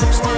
subscribe.